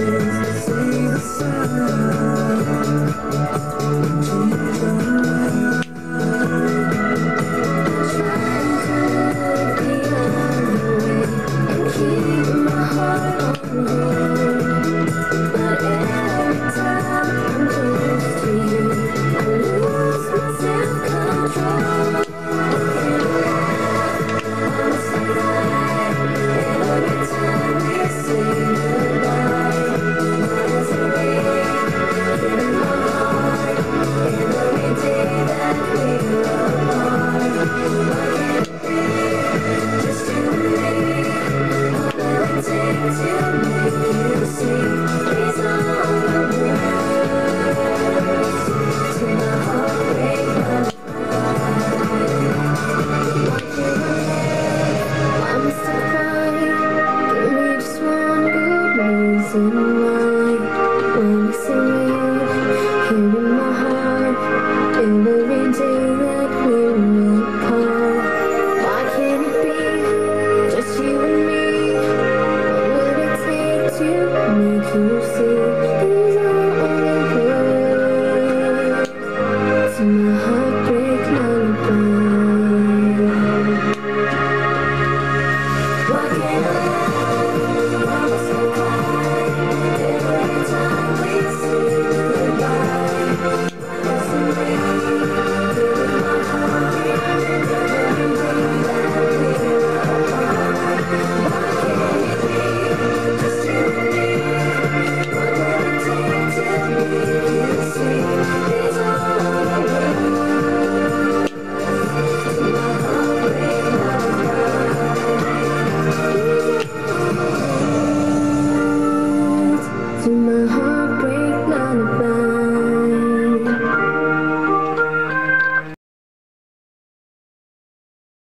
seems see the sun.